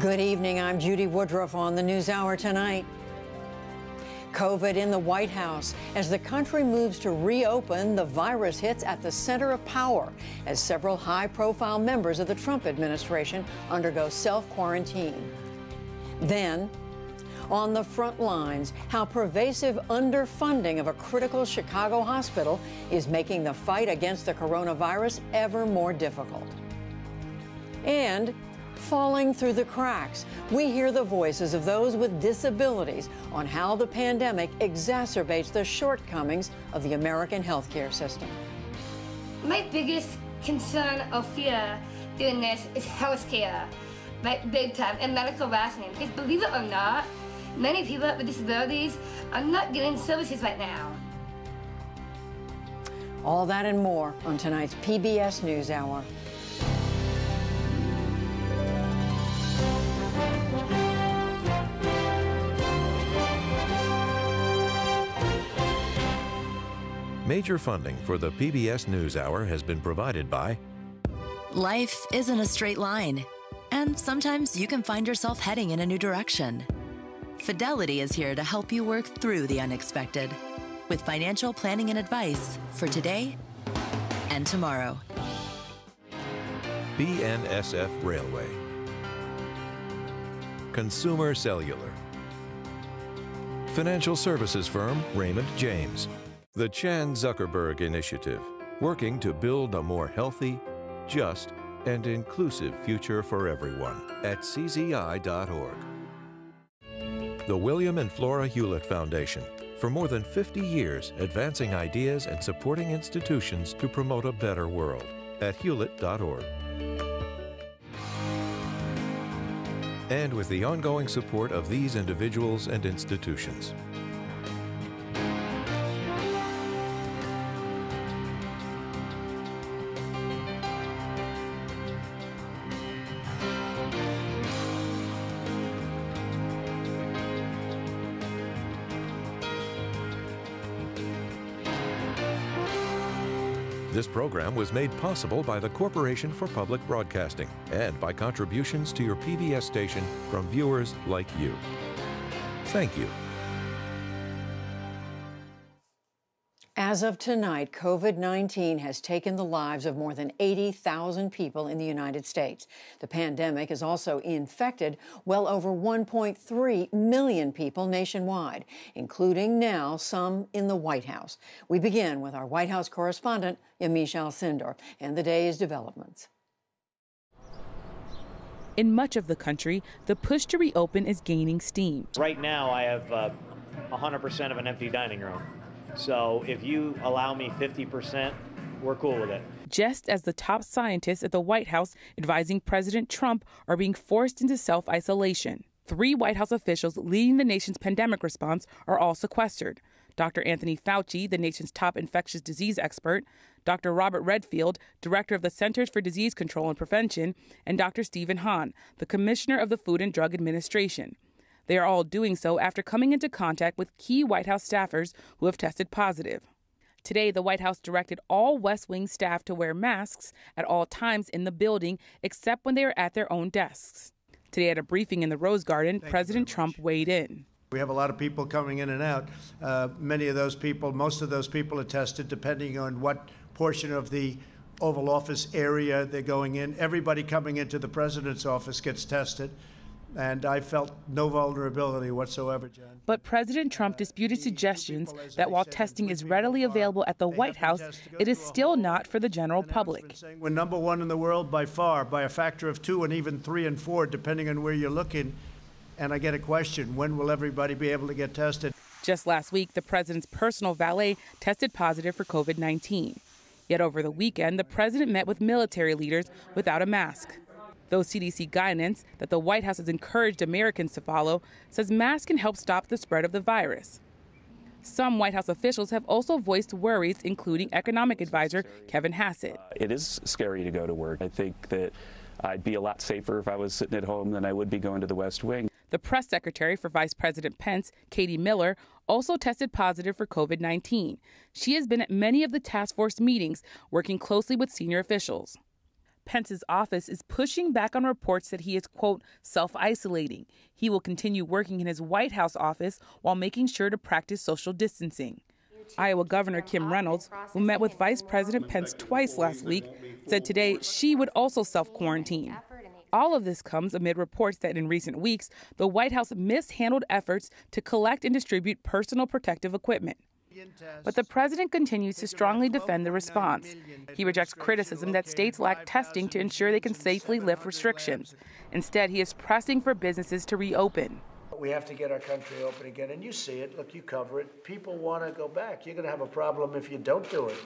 Good evening. I'm Judy Woodruff on the News Hour tonight. COVID in the White House. As the country moves to reopen, the virus hits at the center of power as several high profile members of the Trump administration undergo self quarantine. Then, on the front lines, how pervasive underfunding of a critical Chicago hospital is making the fight against the coronavirus ever more difficult. And falling through the cracks. We hear the voices of those with disabilities on how the pandemic exacerbates the shortcomings of the American healthcare system. My biggest concern or fear doing this is healthcare, like big time, and medical rationing. Because believe it or not, many people with disabilities are not getting services right now. All that and more on tonight's PBS NewsHour. Major funding for the PBS NewsHour has been provided by Life isn't a straight line, and sometimes you can find yourself heading in a new direction. Fidelity is here to help you work through the unexpected with financial planning and advice for today and tomorrow. BNSF Railway, Consumer Cellular, Financial Services Firm Raymond James. The Chan Zuckerberg Initiative, working to build a more healthy, just, and inclusive future for everyone at czi.org. The William and Flora Hewlett Foundation, for more than 50 years advancing ideas and supporting institutions to promote a better world at hewlett.org. And with the ongoing support of these individuals and institutions. Program was made possible by the Corporation for Public Broadcasting and by contributions to your PBS station from viewers like you. Thank you. As of tonight, COVID 19 has taken the lives of more than 80,000 people in the United States. The pandemic has also infected well over 1.3 million people nationwide, including now some in the White House. We begin with our White House correspondent, Yamiche Alcindor, and the day's developments. In much of the country, the push to reopen is gaining steam. Right now, I have uh, 100% of an empty dining room. So if you allow me 50%, we're cool with it. Just as the top scientists at the White House advising President Trump are being forced into self isolation, three White House officials leading the nation's pandemic response are all sequestered. Dr. Anthony Fauci, the nation's top infectious disease expert, Dr. Robert Redfield, director of the Centers for Disease Control and Prevention, and Dr. Stephen Hahn, the commissioner of the Food and Drug Administration. They are all doing so after coming into contact with key White House staffers who have tested positive. Today, the White House directed all West Wing staff to wear masks at all times in the building except when they are at their own desks. Today, at a briefing in the Rose Garden, Thank President Trump weighed in. We have a lot of people coming in and out. Uh, many of those people, most of those people are tested depending on what portion of the Oval Office area they're going in. Everybody coming into the president's office gets tested and I felt no vulnerability whatsoever, John. But President Trump uh, disputed suggestions that while testing is readily available at the White House, it is still not for the general public. We're number one in the world by far, by a factor of two and even three and four, depending on where you're looking. And I get a question when will everybody be able to get tested? Just last week, the president's personal valet tested positive for COVID 19. Yet over the weekend, the president met with military leaders without a mask. Though CDC guidance that the White House has encouraged Americans to follow says masks can help stop the spread of the virus. Some White House officials have also voiced worries, including economic advisor Kevin Hassett. Uh, it is scary to go to work. I think that I'd be a lot safer if I was sitting at home than I would be going to the West Wing. The press secretary for Vice President Pence, Katie Miller, also tested positive for COVID 19. She has been at many of the task force meetings, working closely with senior officials. Pence's office is pushing back on reports that he is, quote, self isolating. He will continue working in his White House office while making sure to practice social distancing. Iowa Governor Kim Reynolds, who met with Vice President Pence twice last week, said today she would also self quarantine. All of this comes amid reports that in recent weeks, the White House mishandled efforts to collect and distribute personal protective equipment. But the president continues to strongly defend the response. He rejects criticism that states lack testing to ensure they can safely lift restrictions. Instead, he is pressing for businesses to reopen. We have to get our country open again, and you see it. Look, you cover it. People want to go back. You're going to have a problem if you don't do it.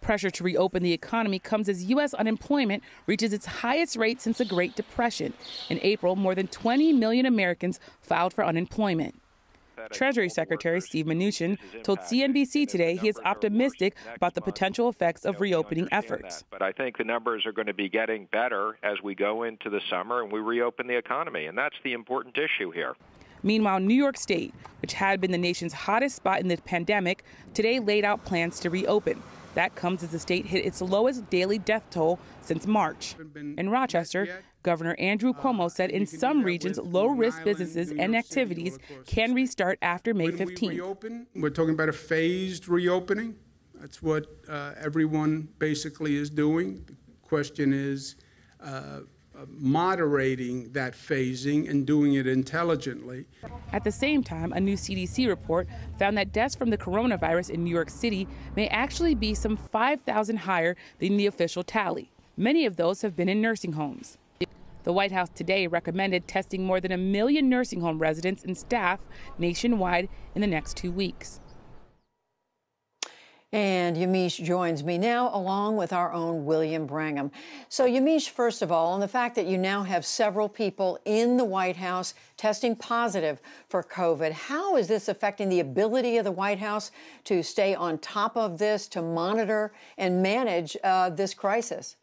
Pressure to reopen the economy comes as U.S. unemployment reaches its highest rate since the Great Depression. In April, more than 20 million Americans filed for unemployment. Treasury Secretary Steve Mnuchin told CNBC today he is optimistic about the potential effects of reopening efforts. But I think the numbers are going to be getting better as we go into the summer and we reopen the economy, and that's the important issue here. Meanwhile, New York State, which had been the nation's hottest spot in the pandemic, today laid out plans to reopen. That comes as the state hit its lowest daily death toll since March. In Rochester, Governor Andrew Cuomo said in some regions, low risk businesses and activities can restart after May 15th. We're talking about a phased reopening. That's what uh, everyone basically is doing. The question is, uh, moderating that phasing and doing it intelligently. At the same time, a new CDC report found that deaths from the coronavirus in New York City may actually be some 5,000 higher than the official tally. Many of those have been in nursing homes. The White House today recommended testing more than a million nursing home residents and staff nationwide in the next two weeks. And Yamiche joins me now, along with our own William Brangham. So, Yamiche, first of all, on the fact that you now have several people in the White House testing positive for COVID, how is this affecting the ability of the White House to stay on top of this, to monitor and manage uh, this crisis?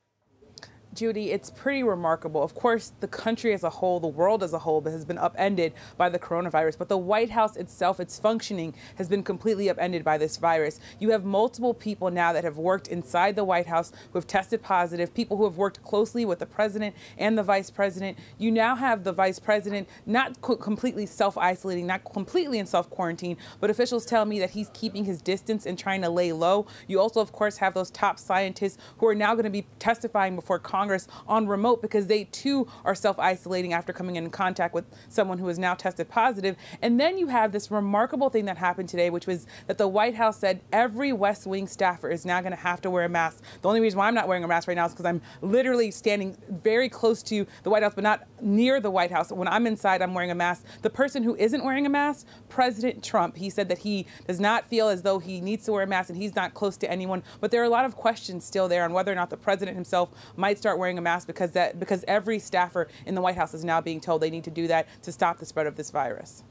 Judy, it's pretty remarkable. Of course, the country as a whole, the world as a whole, has been upended by the coronavirus, but the White House itself, its functioning, has been completely upended by this virus. You have multiple people now that have worked inside the White House who have tested positive, people who have worked closely with the president and the vice president. You now have the vice president not co- completely self isolating, not completely in self quarantine, but officials tell me that he's keeping his distance and trying to lay low. You also, of course, have those top scientists who are now going to be testifying before Congress Congress on remote because they too are self isolating after coming in contact with someone who is now tested positive. And then you have this remarkable thing that happened today, which was that the White House said every West Wing staffer is now going to have to wear a mask. The only reason why I'm not wearing a mask right now is because I'm literally standing very close to the White House, but not near the White House. When I'm inside, I'm wearing a mask. The person who isn't wearing a mask, President Trump, he said that he does not feel as though he needs to wear a mask and he's not close to anyone. But there are a lot of questions still there on whether or not the president himself might start wearing a mask because that because every staffer in the White House is now being told they need to do that to stop the spread of this virus.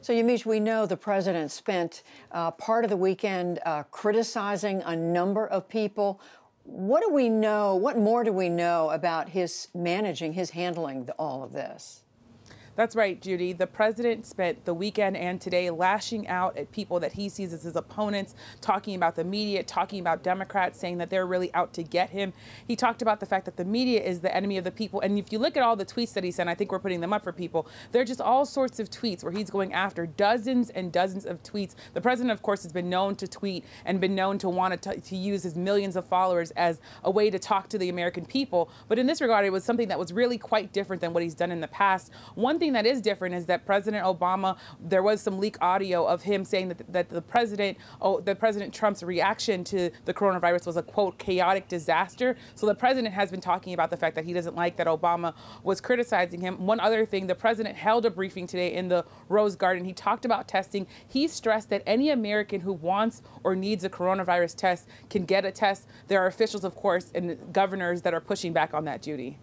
So, Yamiche, we know the president spent uh, part of the weekend uh, criticizing a number of people. What do we know? What more do we know about his managing, his handling all of this? That's right, Judy. The president spent the weekend and today lashing out at people that he sees as his opponents, talking about the media, talking about Democrats, saying that they're really out to get him. He talked about the fact that the media is the enemy of the people. And if you look at all the tweets that he sent, I think we're putting them up for people. They're just all sorts of tweets where he's going after dozens and dozens of tweets. The president, of course, has been known to tweet and been known to want to, to use his millions of followers as a way to talk to the American people. But in this regard, it was something that was really quite different than what he's done in the past. One thing thing that is different is that President Obama, there was some leak audio of him saying that, that the president, oh, that President Trump's reaction to the coronavirus was a quote chaotic disaster. So the president has been talking about the fact that he doesn't like that Obama was criticizing him. One other thing, the president held a briefing today in the Rose Garden. He talked about testing. He stressed that any American who wants or needs a coronavirus test can get a test. There are officials, of course, and governors that are pushing back on that, Judy.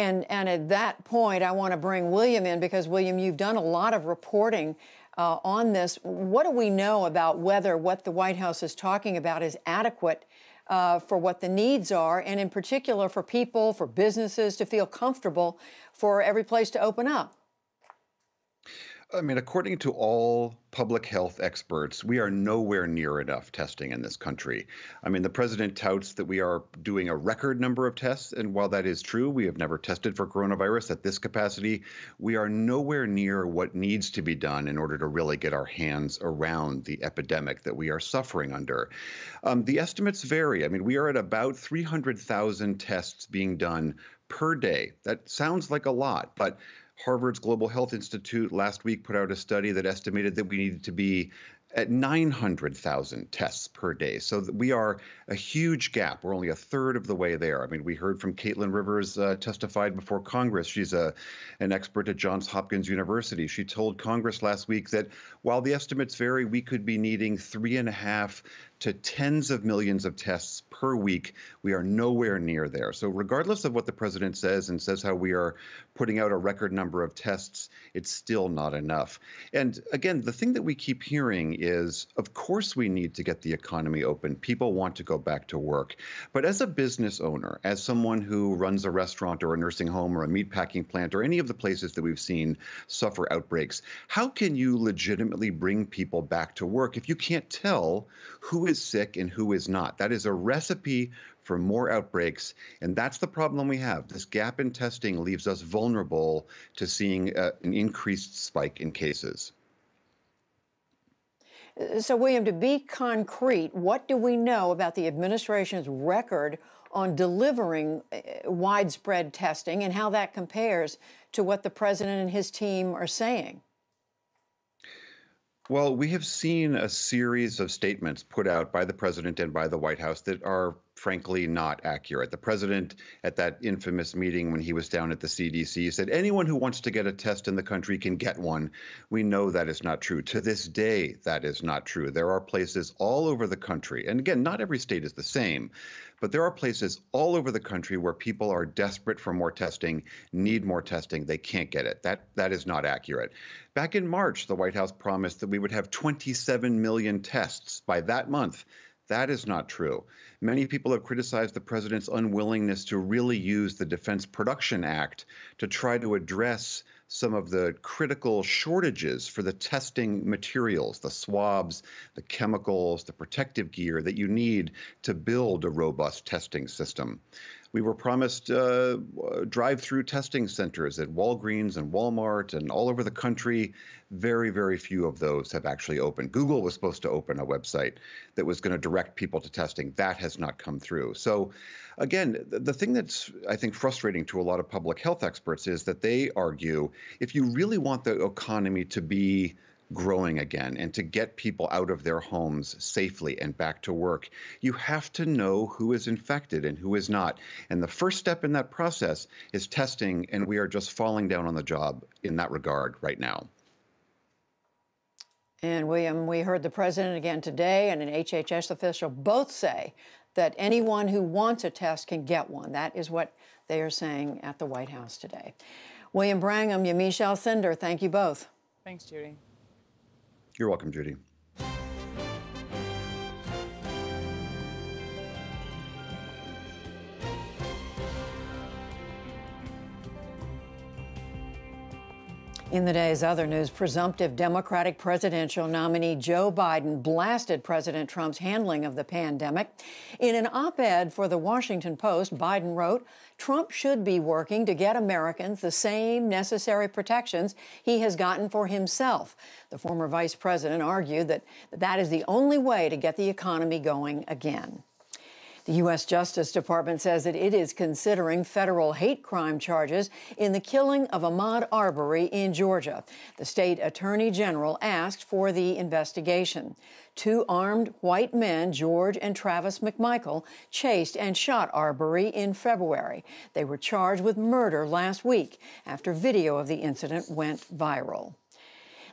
And, and at that point, I want to bring William in because, William, you've done a lot of reporting uh, on this. What do we know about whether what the White House is talking about is adequate uh, for what the needs are, and in particular for people, for businesses to feel comfortable for every place to open up? I mean, according to all public health experts, we are nowhere near enough testing in this country. I mean, the president touts that we are doing a record number of tests. And while that is true, we have never tested for coronavirus at this capacity. We are nowhere near what needs to be done in order to really get our hands around the epidemic that we are suffering under. Um, the estimates vary. I mean, we are at about 300,000 tests being done per day. That sounds like a lot, but Harvard's Global Health Institute last week put out a study that estimated that we needed to be at 900,000 tests per day. So we are a huge gap. We're only a third of the way there. I mean, we heard from Caitlin Rivers uh, testified before Congress. She's a an expert at Johns Hopkins University. She told Congress last week that while the estimates vary, we could be needing three and a half to tens of millions of tests per week. We are nowhere near there. So, regardless of what the president says and says how we are putting out a record number of tests, it's still not enough. And again, the thing that we keep hearing is of course, we need to get the economy open. People want to go back to work. But as a business owner, as someone who runs a restaurant or a nursing home or a meatpacking plant or any of the places that we've seen suffer outbreaks, how can you legitimately bring people back to work if you can't tell who is sick and who is not. That is a recipe for more outbreaks. And that's the problem we have. This gap in testing leaves us vulnerable to seeing uh, an increased spike in cases. So, William, to be concrete, what do we know about the administration's record on delivering uh, widespread testing and how that compares to what the president and his team are saying? Well, we have seen a series of statements put out by the president and by the White House that are frankly not accurate. The president, at that infamous meeting when he was down at the CDC, said anyone who wants to get a test in the country can get one. We know that is not true. To this day, that is not true. There are places all over the country, and again, not every state is the same, but there are places all over the country where people are desperate for more testing, need more testing, they can't get it. That that is not accurate. Back in March, the White House promised that we would have 27 million tests by that month. That is not true. Many people have criticized the president's unwillingness to really use the Defense Production Act to try to address some of the critical shortages for the testing materials, the swabs, the chemicals, the protective gear that you need to build a robust testing system. We were promised uh, drive through testing centers at Walgreens and Walmart and all over the country. Very, very few of those have actually opened. Google was supposed to open a website that was going to direct people to testing. That has not come through. So, again, the thing that's, I think, frustrating to a lot of public health experts is that they argue if you really want the economy to be growing again and to get people out of their homes safely and back to work, you have to know who is infected and who is not. And the first step in that process is testing, and we are just falling down on the job in that regard right now. And William, we heard the president again today and an HHS official both say that anyone who wants a test can get one. That is what they are saying at the White House today. William Brangham, Yamiche Alcindor, thank you both. Thanks, Judy. You're welcome, Judy. In the day's other news, presumptive Democratic presidential nominee Joe Biden blasted President Trump's handling of the pandemic. In an op ed for the Washington Post, Biden wrote Trump should be working to get Americans the same necessary protections he has gotten for himself. The former vice president argued that that is the only way to get the economy going again. The U.S. Justice Department says that it is considering federal hate crime charges in the killing of Ahmaud Arbery in Georgia. The state attorney general asked for the investigation. Two armed white men, George and Travis McMichael, chased and shot Arbery in February. They were charged with murder last week after video of the incident went viral.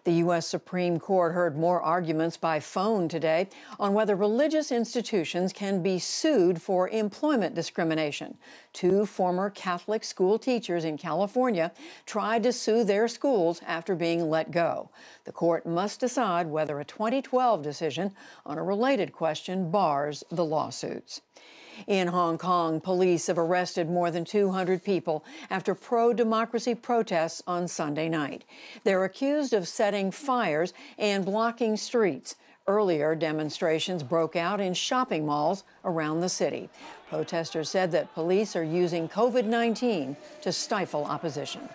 The U.S. Supreme Court heard more arguments by phone today on whether religious institutions can be sued for employment discrimination. Two former Catholic school teachers in California tried to sue their schools after being let go. The court must decide whether a 2012 decision on a related question bars the lawsuits. In Hong Kong, police have arrested more than 200 people after pro democracy protests on Sunday night. They're accused of setting fires and blocking streets. Earlier, demonstrations broke out in shopping malls around the city. Protesters said that police are using COVID 19 to stifle opposition.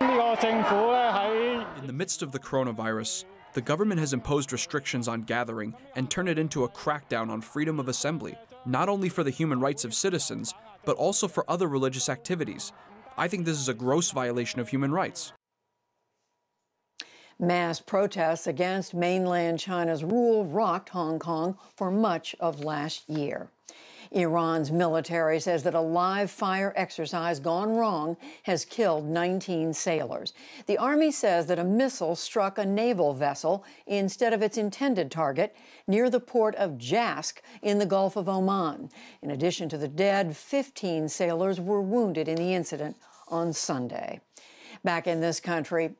In the midst of the coronavirus, the government has imposed restrictions on gathering and turned it into a crackdown on freedom of assembly not only for the human rights of citizens, but also for other religious activities. I think this is a gross violation of human rights. Mass protests against mainland China's rule rocked Hong Kong for much of last year. Iran's military says that a live fire exercise gone wrong has killed 19 sailors. The Army says that a missile struck a naval vessel instead of its intended target near the port of Jask in the Gulf of Oman. In addition to the dead, 15 sailors were wounded in the incident on Sunday. Back in this country,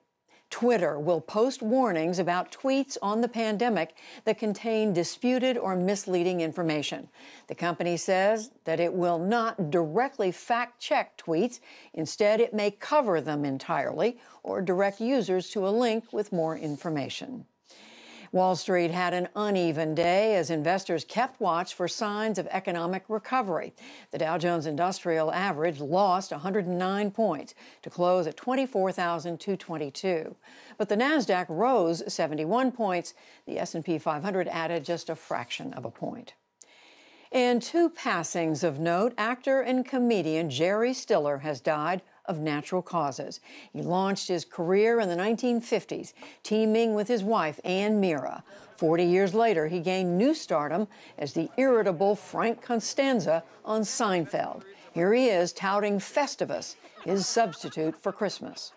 Twitter will post warnings about tweets on the pandemic that contain disputed or misleading information. The company says that it will not directly fact check tweets. Instead, it may cover them entirely or direct users to a link with more information. Wall Street had an uneven day as investors kept watch for signs of economic recovery. The Dow Jones Industrial Average lost 109 points to close at 24,222. But the Nasdaq rose 71 points. The S&P 500 added just a fraction of a point. And two passings of note, actor and comedian Jerry Stiller has died of natural causes. He launched his career in the 1950s, teaming with his wife, Anne Meara. Forty years later, he gained new stardom as the irritable Frank Costanza on Seinfeld. Here he is touting Festivus, his substitute for Christmas.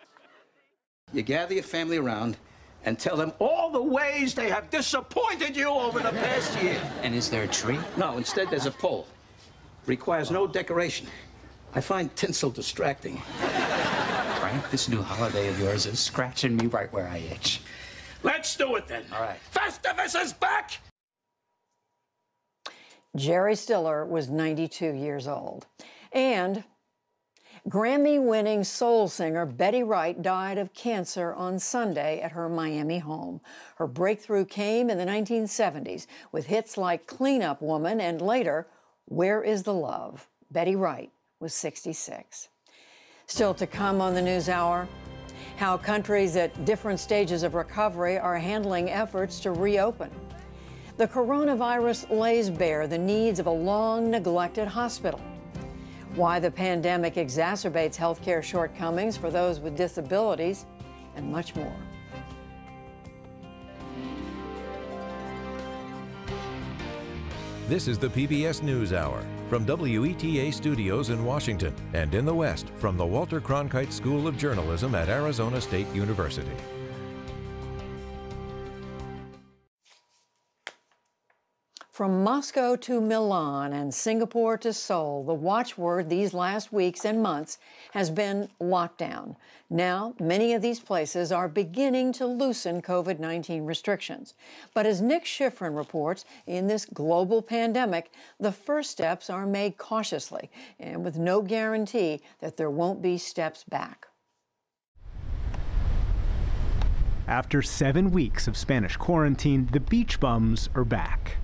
You gather your family around and tell them all the ways they have disappointed you over the past year. And is there a tree? No, instead there's a pole. Requires no decoration. I find tinsel distracting. Frank, this new holiday of yours is scratching me right where I itch. Let's do it then. All right. Festivus is back! Jerry Stiller was 92 years old. And Grammy winning soul singer Betty Wright died of cancer on Sunday at her Miami home. Her breakthrough came in the 1970s with hits like Clean Up Woman and later, Where is the Love? Betty Wright was 66. Still to come on the News Hour, how countries at different stages of recovery are handling efforts to reopen. The coronavirus lays bare the needs of a long neglected hospital. Why the pandemic exacerbates healthcare shortcomings for those with disabilities, and much more. This is the PBS NewsHour from WETA Studios in Washington and in the West from the Walter Cronkite School of Journalism at Arizona State University. From Moscow to Milan and Singapore to Seoul, the watchword these last weeks and months has been lockdown. Now, many of these places are beginning to loosen COVID 19 restrictions. But as Nick Schifrin reports, in this global pandemic, the first steps are made cautiously and with no guarantee that there won't be steps back. After seven weeks of Spanish quarantine, the beach bums are back.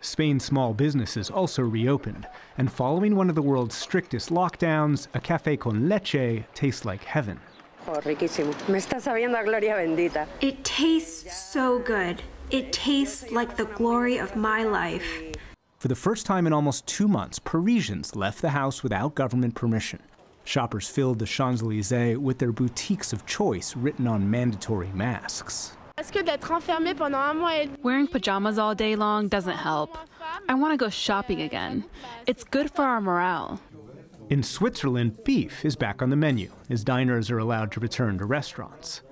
Spain's small businesses also reopened, and following one of the world's strictest lockdowns, a cafe con leche tastes like heaven. Oh, riquísimo. Me está sabiendo a gloria bendita. It tastes so good. It tastes like the glory of my life. For the first time in almost two months, Parisians left the house without government permission. Shoppers filled the Champs Elysees with their boutiques of choice written on mandatory masks. Wearing pajamas all day long doesn't help. I want to go shopping again. It's good for our morale. In Switzerland, beef is back on the menu as diners are allowed to return to restaurants.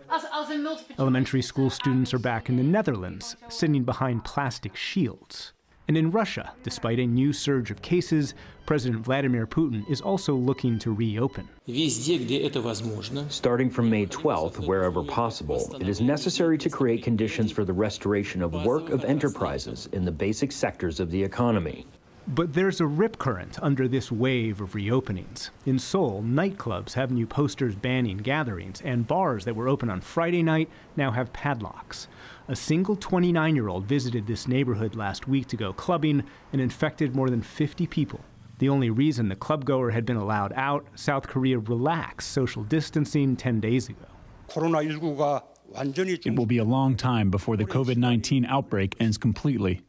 Elementary school students are back in the Netherlands, sitting behind plastic shields. And in Russia, despite a new surge of cases, President Vladimir Putin is also looking to reopen. Starting from May 12th, wherever possible, it is necessary to create conditions for the restoration of work of enterprises in the basic sectors of the economy. But there's a rip current under this wave of reopenings. In Seoul, nightclubs have new posters banning gatherings, and bars that were open on Friday night now have padlocks. A single 29 year old visited this neighborhood last week to go clubbing and infected more than 50 people. The only reason the clubgoer had been allowed out, South Korea relaxed social distancing 10 days ago. It will be a long time before the COVID 19 outbreak ends completely.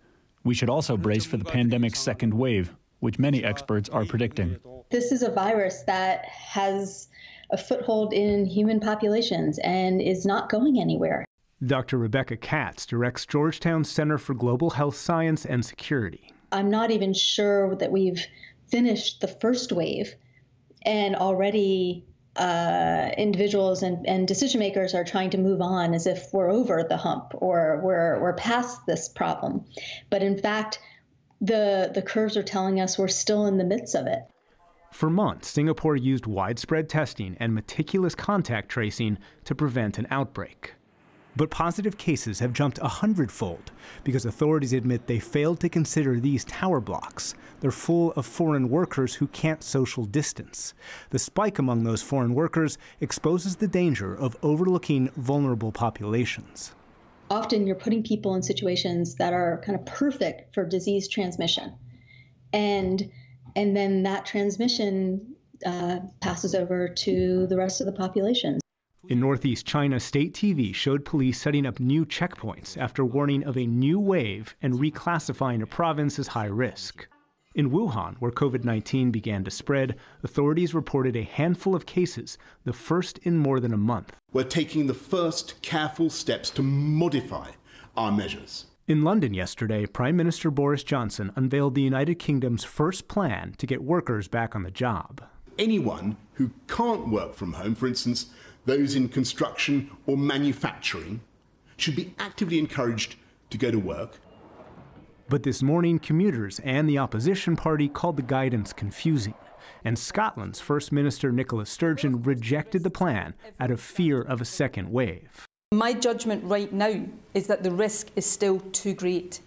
We should also brace for the pandemic's second wave, which many experts are predicting. This is a virus that has a foothold in human populations and is not going anywhere. Dr. Rebecca Katz directs Georgetown Center for Global Health Science and Security. I'm not even sure that we've finished the first wave, and already uh, individuals and, and decision makers are trying to move on as if we're over the hump or we're, we're past this problem. But in fact, the, the curves are telling us we're still in the midst of it. For months, Singapore used widespread testing and meticulous contact tracing to prevent an outbreak. But positive cases have jumped a hundredfold because authorities admit they failed to consider these tower blocks. They're full of foreign workers who can't social distance. The spike among those foreign workers exposes the danger of overlooking vulnerable populations. Often you're putting people in situations that are kind of perfect for disease transmission. And and then that transmission uh, passes over to the rest of the population. In northeast China, state TV showed police setting up new checkpoints after warning of a new wave and reclassifying a province as high risk. In Wuhan, where COVID 19 began to spread, authorities reported a handful of cases, the first in more than a month. We're taking the first careful steps to modify our measures. In London yesterday, Prime Minister Boris Johnson unveiled the United Kingdom's first plan to get workers back on the job. Anyone who can't work from home, for instance, those in construction or manufacturing, should be actively encouraged to go to work. But this morning, commuters and the opposition party called the guidance confusing. And Scotland's First Minister Nicola Sturgeon rejected the plan out of fear of a second wave. My judgment right now is that the risk is still too great.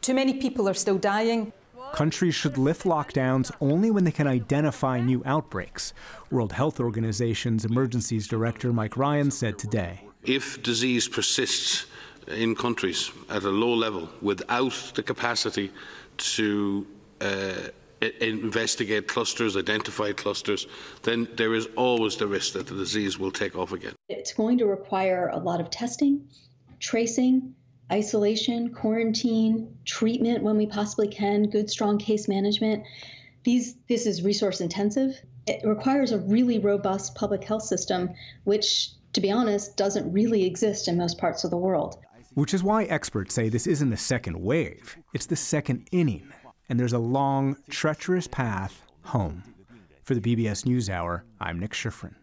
Too many people are still dying. Countries should lift lockdowns only when they can identify new outbreaks. World Health Organization's emergencies director Mike Ryan said today. If disease persists in countries at a low level without the capacity to uh, investigate clusters, identify clusters, then there is always the risk that the disease will take off again. It's going to require a lot of testing, tracing, isolation, quarantine, treatment when we possibly can, good, strong case management. These, this is resource intensive. It requires a really robust public health system, which, to be honest, doesn't really exist in most parts of the world. Which is why experts say this isn't the second wave, it's the second inning, and there's a long, treacherous path home. For the PBS NewsHour, I'm Nick Schifrin.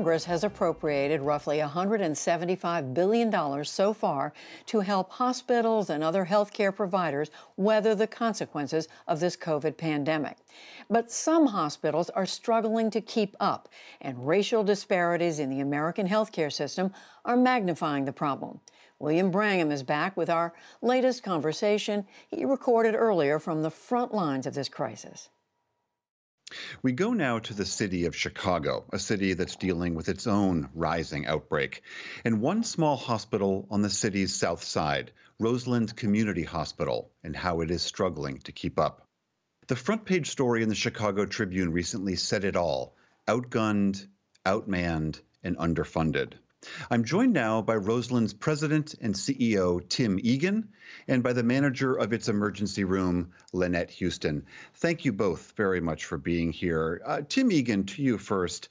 Congress has appropriated roughly $175 billion so far to help hospitals and other healthcare providers weather the consequences of this COVID pandemic. But some hospitals are struggling to keep up, and racial disparities in the American healthcare system are magnifying the problem. William Brangham is back with our latest conversation he recorded earlier from the front lines of this crisis. We go now to the city of Chicago, a city that's dealing with its own rising outbreak. And one small hospital on the city's south side, Roseland Community Hospital, and how it is struggling to keep up. The front page story in the Chicago Tribune recently said it all outgunned, outmanned, and underfunded. I'm joined now by Roseland's president and CEO, Tim Egan, and by the manager of its emergency room, Lynette Houston. Thank you both very much for being here. Uh, Tim Egan, to you first.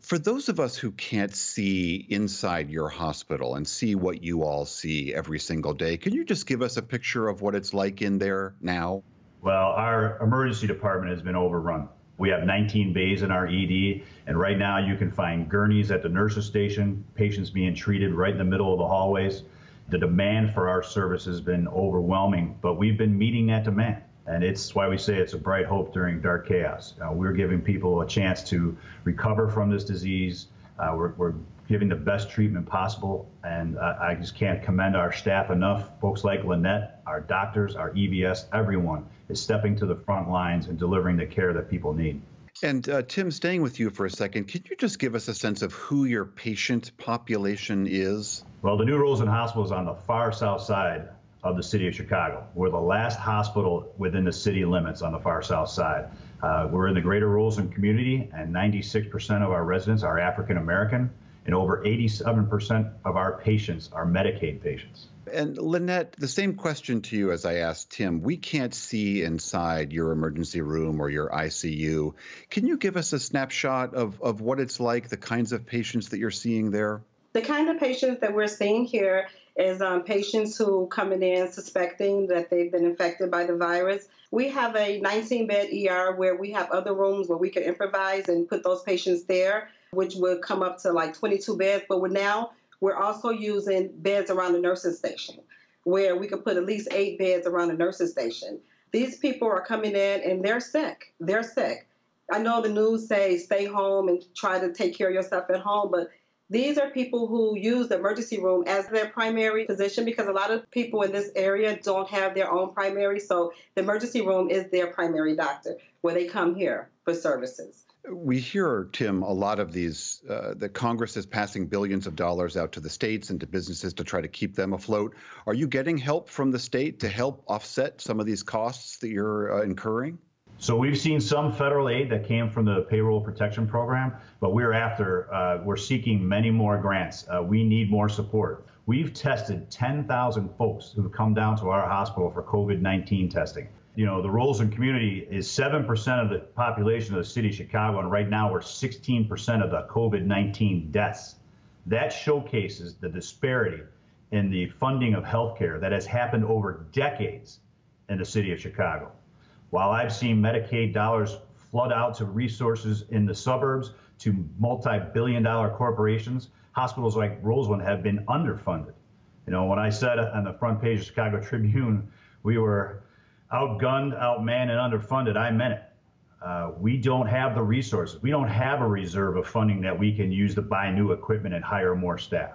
For those of us who can't see inside your hospital and see what you all see every single day, can you just give us a picture of what it's like in there now? Well, our emergency department has been overrun. We have 19 bays in our ED, and right now you can find gurneys at the nurses station, patients being treated right in the middle of the hallways. The demand for our service has been overwhelming, but we've been meeting that demand. And it's why we say it's a bright hope during dark chaos. Uh, we're giving people a chance to recover from this disease. Uh, we're, we're, giving the best treatment possible. And I just can't commend our staff enough. Folks like Lynette, our doctors, our EVS, everyone is stepping to the front lines and delivering the care that people need. And uh, Tim, staying with you for a second, can you just give us a sense of who your patient population is? Well, the New Roseland Hospital is on the far south side of the city of Chicago. We're the last hospital within the city limits on the far south side. Uh, we're in the greater Roseland community, and 96% of our residents are African American, and over 87% of our patients are Medicaid patients. And Lynette, the same question to you as I asked Tim. We can't see inside your emergency room or your ICU. Can you give us a snapshot of, of what it's like, the kinds of patients that you're seeing there? The kind of patients that we're seeing here is um, patients who coming in suspecting that they've been infected by the virus. We have a 19 bed ER where we have other rooms where we can improvise and put those patients there, which would come up to like 22 beds. But we're now we're also using beds around the nursing station where we could put at least eight beds around the nursing station. These people are coming in and they're sick. They're sick. I know the news say stay home and try to take care of yourself at home, but these are people who use the emergency room as their primary physician because a lot of people in this area don't have their own primary. So the emergency room is their primary doctor where they come here for services. We hear, Tim, a lot of these uh, that Congress is passing billions of dollars out to the states and to businesses to try to keep them afloat. Are you getting help from the state to help offset some of these costs that you're uh, incurring? So we've seen some federal aid that came from the payroll protection program, but we're after, uh, we're seeking many more grants. Uh, we need more support. We've tested 10,000 folks who've come down to our hospital for COVID 19 testing. You know, the Roseland community is 7% of the population of the city of Chicago, and right now we're 16% of the COVID 19 deaths. That showcases the disparity in the funding of healthcare that has happened over decades in the city of Chicago. While I've seen Medicaid dollars flood out to resources in the suburbs, to multi billion dollar corporations, hospitals like Roseland have been underfunded. You know, when I said on the front page of Chicago Tribune, we were outgunned, outmanned, and underfunded, I meant it. Uh, we don't have the resources. We don't have a reserve of funding that we can use to buy new equipment and hire more staff.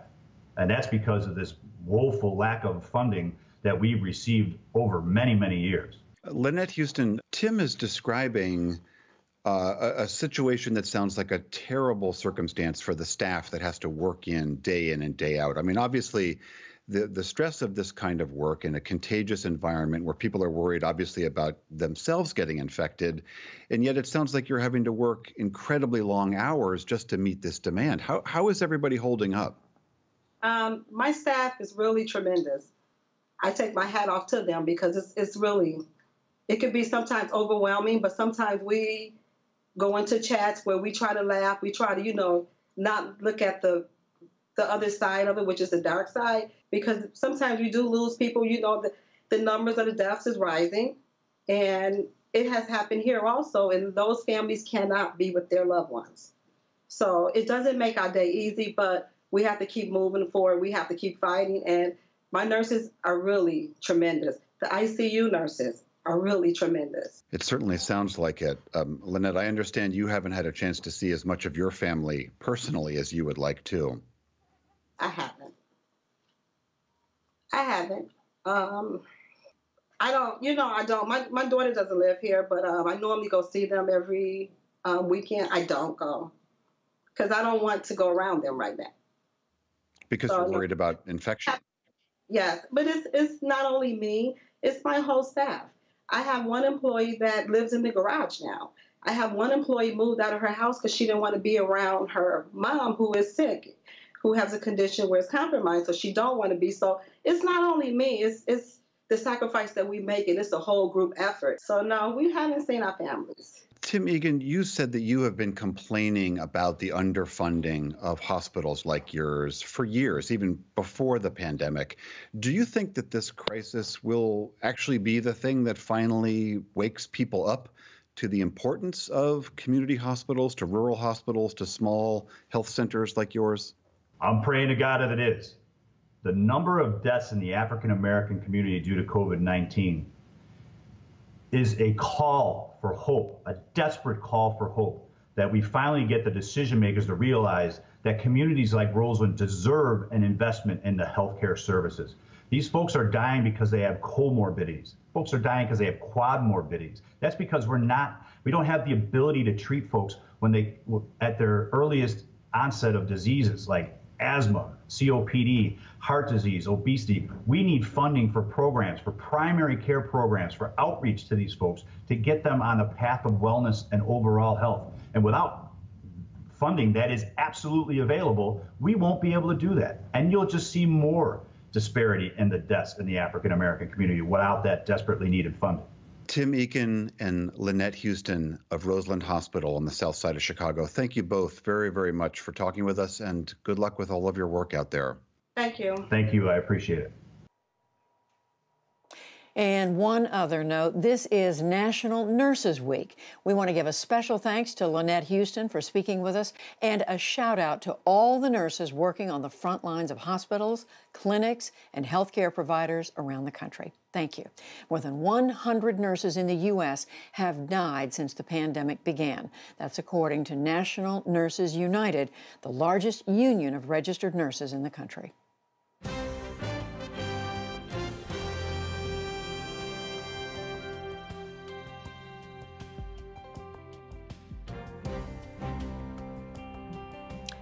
And that's because of this woeful lack of funding that we've received over many, many years. Lynette Houston, Tim is describing uh, a, situation that sounds like a terrible circumstance for the staff that has to work in day in and day out. I mean, obviously, the, the stress of this kind of work in a contagious environment where people are worried, obviously, about themselves getting infected, and yet it sounds like you're having to work incredibly long hours just to meet this demand. How, how is everybody holding up? Um, my staff is really tremendous. I take my hat off to them because it's, it's really it can be sometimes overwhelming, but sometimes we go into chats where we try to laugh. We try to, you know, not look at the the other side of it, which is the dark side, because sometimes you do lose people. You know, the, the numbers of the deaths is rising, and it has happened here also, and those families cannot be with their loved ones. So it doesn't make our day easy, but we have to keep moving forward. We have to keep fighting, and my nurses are really tremendous. The ICU nurses, are really tremendous. It certainly sounds like it. Um, Lynette, I understand you haven't had a chance to see as much of your family personally as you would like to. I haven't. I haven't. Um, I don't, you know, I don't. My, my daughter doesn't live here, but um, I normally go see them every um, weekend. I don't go because I don't want to go around them right now. Because so, you're worried about infection. Yes, but it's it's not only me; it's my whole staff. I have one employee that lives in the garage now. I have one employee moved out of her house because she didn't want to be around her mom who is sick, who has a condition where it's compromised, so she don't want to be. So it's not only me, it's it's the sacrifice that we make, and it's a whole group effort. So no, we haven't seen our families. Tim Egan, you said that you have been complaining about the underfunding of hospitals like yours for years, even before the pandemic. Do you think that this crisis will actually be the thing that finally wakes people up to the importance of community hospitals, to rural hospitals, to small health centers like yours? I'm praying to God that it is. The number of deaths in the African American community due to COVID 19 is a call for hope, a desperate call for hope that we finally get the decision makers to realize that communities like Roseland deserve an investment in the healthcare services. These folks are dying because they have comorbidities. Folks are dying because they have quad morbidities. That's because we're not, we don't have the ability to treat folks when they, at their earliest onset of diseases like asthma, COPD, heart disease, obesity. We need funding for programs, for primary care programs, for outreach to these folks to get them on the path of wellness and overall health. And without funding that is absolutely available, we won't be able to do that. And you'll just see more disparity in the deaths in the African American community without that desperately needed funding. Tim Egan and Lynette Houston of Roseland Hospital on the south side of Chicago, thank you both very, very much for talking with us and good luck with all of your work out there. Thank you. Thank you. I appreciate it. And one other note this is National Nurses Week. We want to give a special thanks to Lynette Houston for speaking with us and a shout out to all the nurses working on the front lines of hospitals, clinics, and healthcare providers around the country. Thank you. More than 100 nurses in the U.S. have died since the pandemic began. That's according to National Nurses United, the largest union of registered nurses in the country.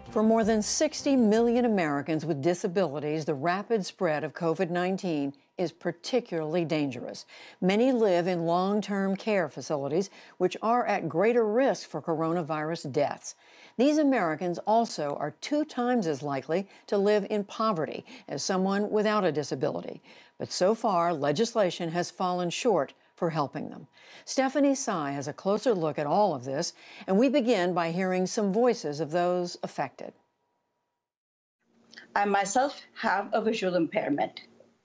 For more than 60 million Americans with disabilities, the rapid spread of COVID 19 is particularly dangerous. Many live in long term care facilities, which are at greater risk for coronavirus deaths. These Americans also are two times as likely to live in poverty as someone without a disability. But so far, legislation has fallen short for helping them. Stephanie Sy has a closer look at all of this, and we begin by hearing some voices of those affected. I myself have a visual impairment.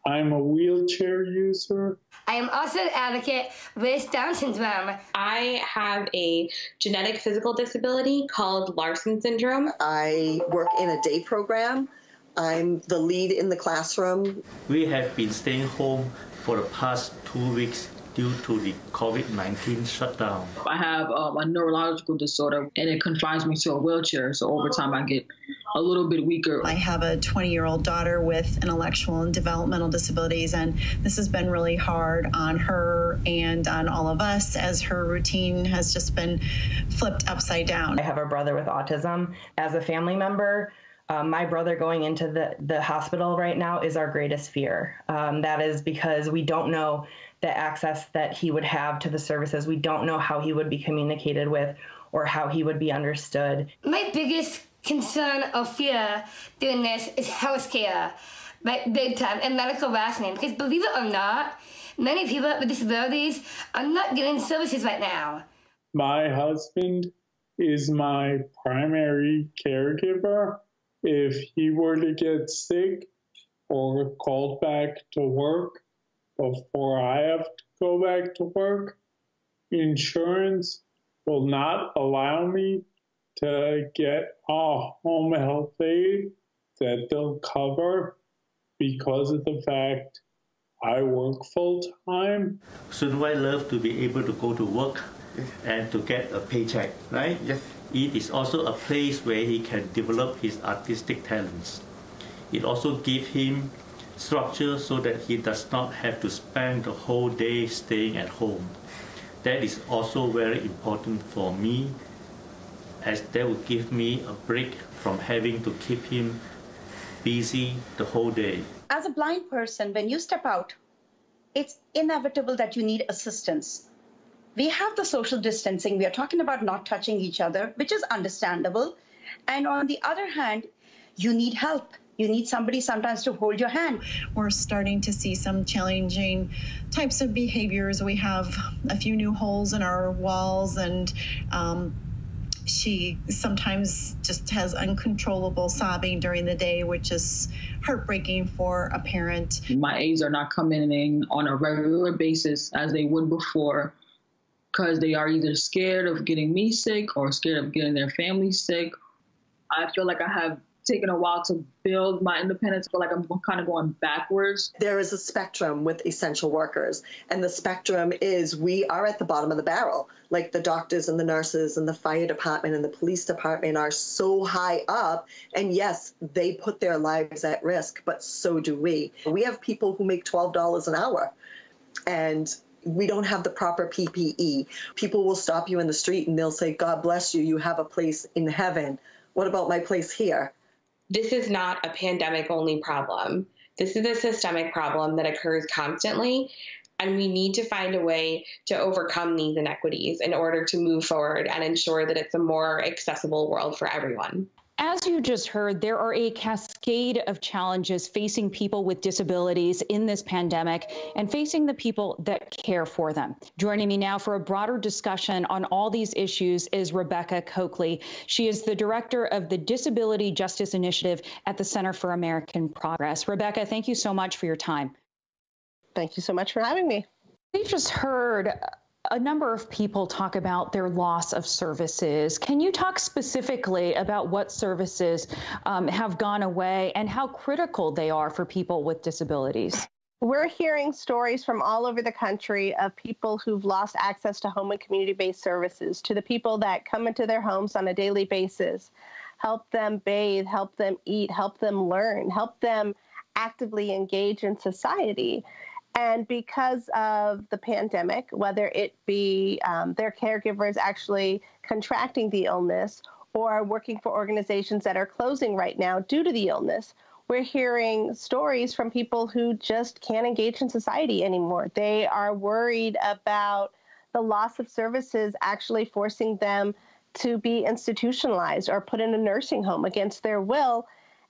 I'm a wheelchair user. I am also an advocate with Down syndrome. I have a genetic physical disability called Larsen syndrome. I work in a day program. I'm the lead in the classroom. We have been staying home for the past two weeks due to the COVID-19 shutdown. I have um, a neurological disorder and it confines me to a wheelchair. So over time I get a little bit weaker. I have a 20 year old daughter with intellectual and developmental disabilities, and this has been really hard on her and on all of us as her routine has just been flipped upside down. I have a brother with autism. As a family member, um, my brother going into the, the hospital right now is our greatest fear. Um, that is because we don't know the access that he would have to the services. We don't know how he would be communicated with or how he would be understood. My biggest concern or fear doing this is healthcare, like big time, and medical rationing. Because believe it or not, many people with disabilities are not getting services right now. My husband is my primary caregiver. If he were to get sick or called back to work, before I have to go back to work. Insurance will not allow me to get a home health aide that they'll cover because of the fact I work full time. Shouldn't I love to be able to go to work and to get a paycheck, right? Yes. It is also a place where he can develop his artistic talents. It also gives him structure so that he does not have to spend the whole day staying at home. That is also very important for me as that would give me a break from having to keep him busy the whole day. As a blind person, when you step out, it's inevitable that you need assistance. We have the social distancing. We are talking about not touching each other, which is understandable. And on the other hand, you need help you need somebody sometimes to hold your hand. We're starting to see some challenging types of behaviors. We have a few new holes in our walls, and um, she sometimes just has uncontrollable sobbing during the day, which is heartbreaking for a parent. My aides are not coming in on a regular basis as they would before because they are either scared of getting me sick or scared of getting their family sick. I feel like I have taken a while to build my independence, but like I'm kind of going backwards. There is a spectrum with essential workers, and the spectrum is we are at the bottom of the barrel. Like the doctors and the nurses and the fire department and the police department are so high up, and yes, they put their lives at risk, but so do we. We have people who make $12 an hour. And we don't have the proper PPE. People will stop you in the street and they'll say, God bless you, you have a place in heaven. What about my place here? This is not a pandemic only problem. This is a systemic problem that occurs constantly. And we need to find a way to overcome these inequities in order to move forward and ensure that it's a more accessible world for everyone. As you just heard, there are a cascade of challenges facing people with disabilities in this pandemic and facing the people that care for them. Joining me now for a broader discussion on all these issues is Rebecca Cokley. She is the director of the Disability Justice Initiative at the Center for American Progress. Rebecca, thank you so much for your time. Thank you so much for having me. We've just heard a number of people talk about their loss of services. Can you talk specifically about what services um, have gone away and how critical they are for people with disabilities? We're hearing stories from all over the country of people who've lost access to home and community based services, to the people that come into their homes on a daily basis, help them bathe, help them eat, help them learn, help them actively engage in society. And because of the pandemic, whether it be um, their caregivers actually contracting the illness or working for organizations that are closing right now due to the illness, we're hearing stories from people who just can't engage in society anymore. They are worried about the loss of services actually forcing them to be institutionalized or put in a nursing home against their will.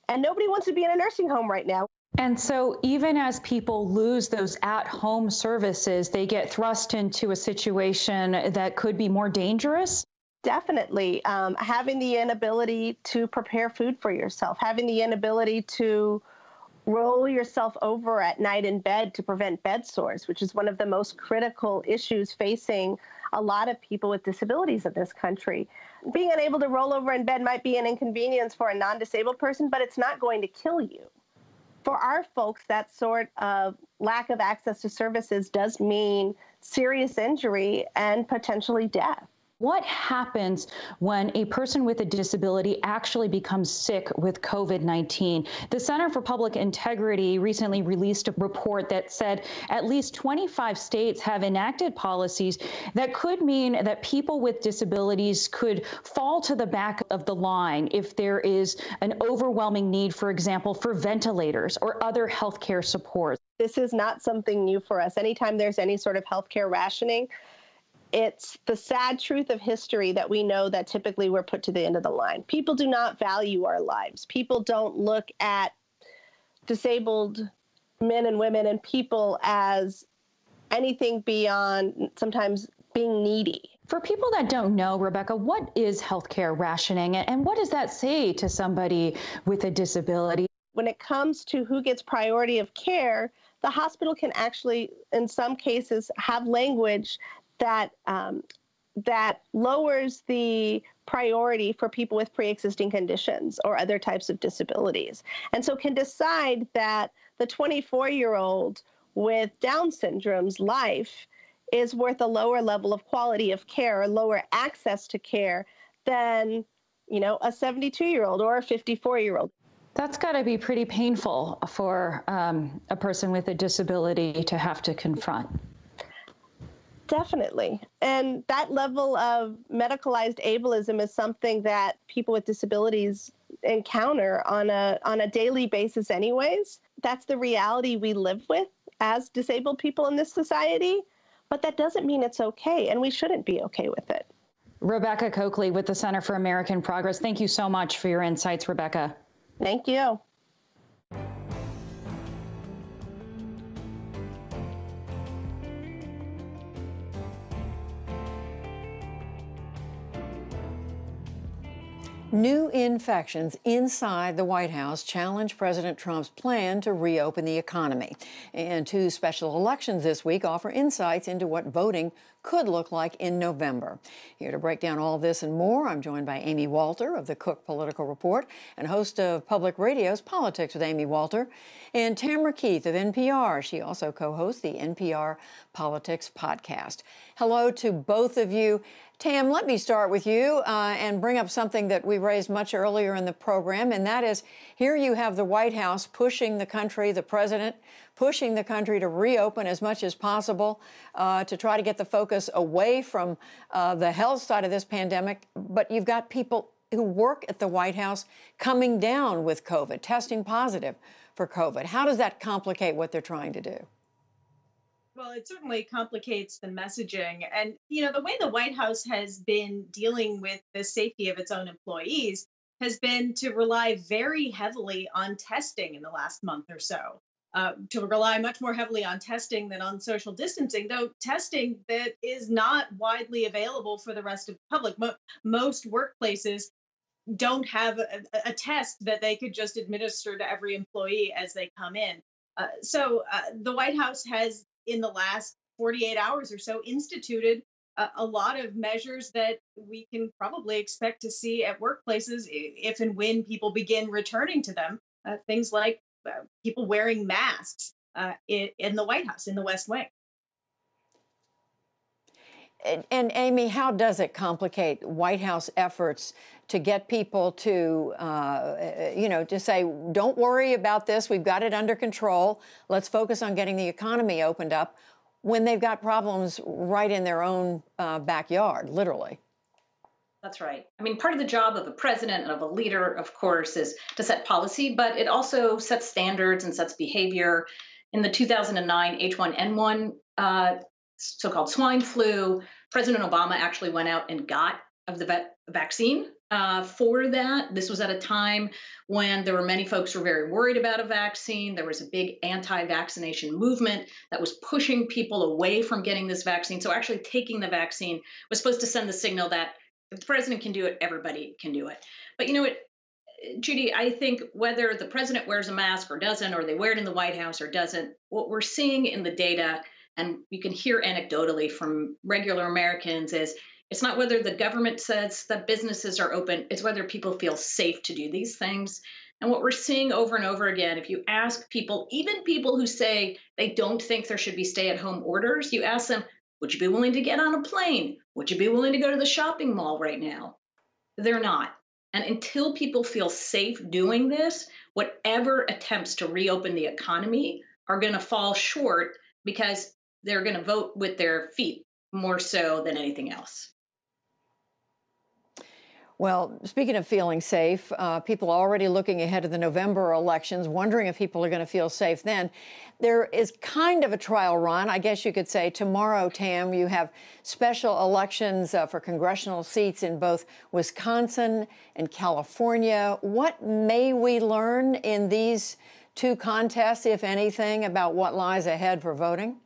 And nobody wants to be in a nursing home right now. And so, even as people lose those at home services, they get thrust into a situation that could be more dangerous. Definitely. Um, having the inability to prepare food for yourself, having the inability to roll yourself over at night in bed to prevent bed sores, which is one of the most critical issues facing a lot of people with disabilities in this country. Being unable to roll over in bed might be an inconvenience for a non disabled person, but it's not going to kill you for our folks, that sort of lack of access to services does mean serious injury and potentially death. What happens when a person with a disability actually becomes sick with COVID 19? The Center for Public Integrity recently released a report that said at least 25 states have enacted policies that could mean that people with disabilities could fall to the back of the line if there is an overwhelming need, for example, for ventilators or other healthcare support. This is not something new for us. Anytime there's any sort of healthcare rationing, it's the sad truth of history that we know that typically we're put to the end of the line. People do not value our lives. People don't look at disabled men and women and people as anything beyond sometimes being needy. For people that don't know, Rebecca, what is healthcare rationing and what does that say to somebody with a disability? When it comes to who gets priority of care, the hospital can actually, in some cases, have language that um, that lowers the priority for people with pre-existing conditions or other types of disabilities. And so can decide that the 24 year old with down syndrome's life is worth a lower level of quality of care or lower access to care than you know a 72 year old or a 54 year old that's got to be pretty painful for um, a person with a disability to have to confront Definitely. And that level of medicalized ableism is something that people with disabilities encounter on a on a daily basis anyways. That's the reality we live with as disabled people in this society, but that doesn't mean it's okay and we shouldn't be okay with it. Rebecca Cokley with the Center for American Progress. Thank you so much for your insights, Rebecca. Thank you. New infections inside the White House challenge President Trump's plan to reopen the economy. And two special elections this week offer insights into what voting could look like in November. Here to break down all this and more, I'm joined by Amy Walter of the Cook Political Report and host of Public Radio's Politics with Amy Walter, and Tamara Keith of NPR. She also co hosts the NPR Politics Podcast. Hello to both of you. Tam, let me start with you uh, and bring up something that we raised much earlier in the program, and that is here you have the White House pushing the country, the president pushing the country to reopen as much as possible uh, to try to get the focus away from uh, the health side of this pandemic. But you've got people who work at the White House coming down with COVID, testing positive for COVID. How does that complicate what they're trying to do? Well, it certainly complicates the messaging. And, you know, the way the White House has been dealing with the safety of its own employees has been to rely very heavily on testing in the last month or so. Uh, to rely much more heavily on testing than on social distancing, though testing that is not widely available for the rest of the public. Mo- most workplaces don't have a, a, test that they could just administer to every employee as they come in. Uh, so uh, the White House has in the last 48 hours or so instituted a, a, lot of measures that we can probably expect to see at workplaces if and when people begin returning to them. Uh, things like people wearing masks uh, in, in the White House, in the West Wing. And, and, Amy, how does it complicate White House efforts to get people to, uh, you know, to say, don't worry about this, we've got it under control, let's focus on getting the economy opened up when they've got problems right in their own uh, backyard, literally? That's right. I mean, part of the job of a president and of a leader, of course, is to set policy, but it also sets standards and sets behavior. In the 2009 H1N1 uh, so called swine flu, President Obama actually went out and got of the vet vaccine uh, for that. This was at a time when there were many folks who were very worried about a vaccine. There was a big anti vaccination movement that was pushing people away from getting this vaccine. So, actually, taking the vaccine was supposed to send the signal that if the president can do it, everybody can do it. But you know what? Judy, I think whether the president wears a mask or doesn't, or they wear it in the White House or doesn't, what we're seeing in the data, and you can hear anecdotally from regular Americans, is it's not whether the government says that businesses are open, it's whether people feel safe to do these things. And what we're seeing over and over again, if you ask people, even people who say they don't think there should be stay at home orders, you ask them, would you be willing to get on a plane? Would you be willing to go to the shopping mall right now? They're not. And until people feel safe doing this, whatever attempts to reopen the economy are going to fall short because they're going to vote with their feet more so than anything else. Well, speaking of feeling safe, uh, people are already looking ahead to the November elections, wondering if people are going to feel safe then. There is kind of a trial run, I guess you could say. Tomorrow, Tam, you have special elections uh, for congressional seats in both Wisconsin and California. What may we learn in these two contests, if anything, about what lies ahead for voting?